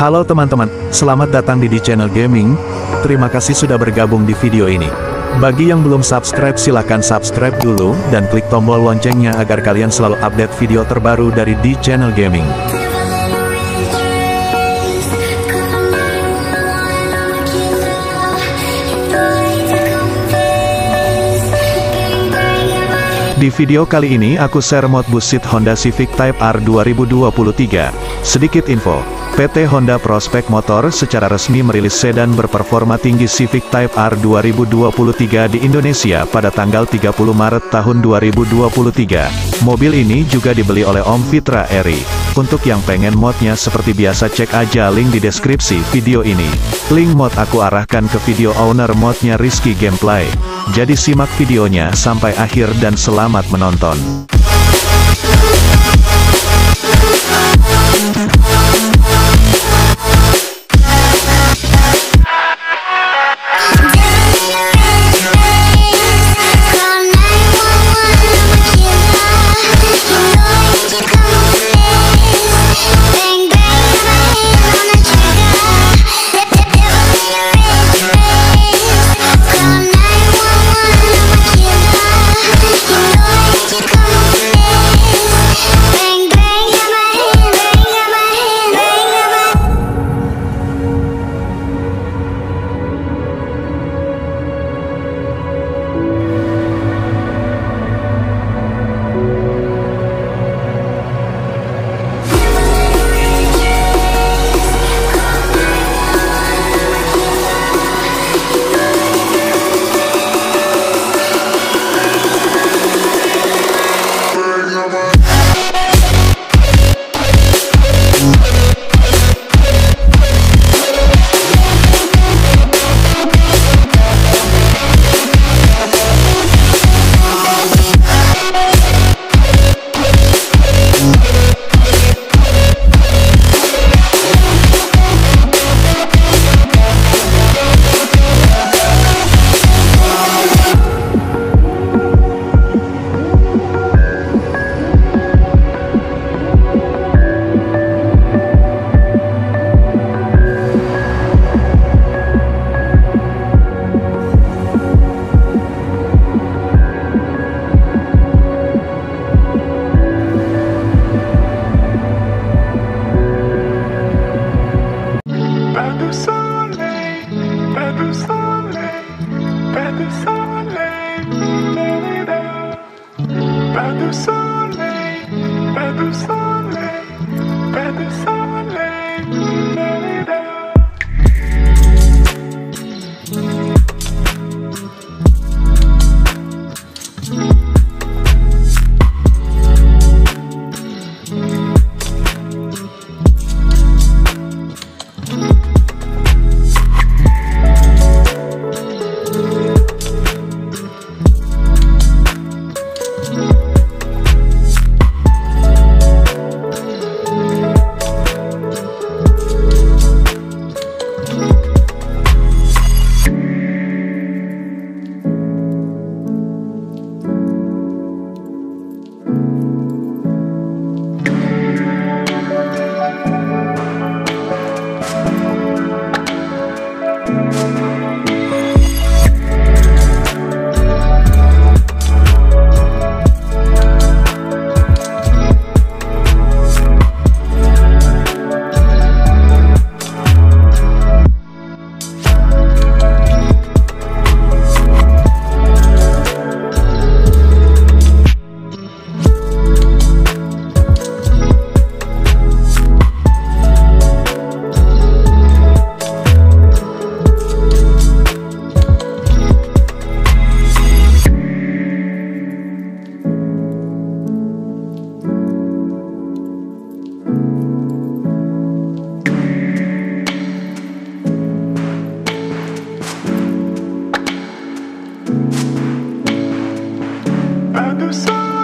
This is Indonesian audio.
Halo teman-teman, selamat datang di di channel gaming. Terima kasih sudah bergabung di video ini. Bagi yang belum subscribe silahkan subscribe dulu, dan klik tombol loncengnya agar kalian selalu update video terbaru dari di channel gaming. Di video kali ini aku share mod busit Honda Civic Type R 2023. Sedikit info, PT Honda Prospect Motor secara resmi merilis sedan berperforma tinggi Civic Type R 2023 di Indonesia pada tanggal 30 Maret tahun 2023. Mobil ini juga dibeli oleh Om Fitra Eri. Untuk yang pengen modnya seperti biasa cek aja link di deskripsi video ini. Link mod aku arahkan ke video owner modnya Rizky Gameplay. Jadi simak videonya sampai akhir dan selamat menonton. the sun, baby, by the sun. do sol.